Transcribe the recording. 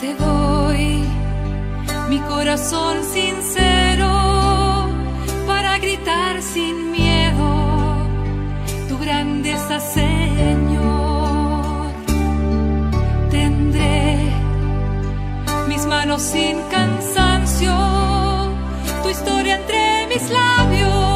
te doy mi corazón sincero para gritar sin miedo tu grandeza, Señor. Tendré mis manos sin cansancio, tu historia entre mis labios.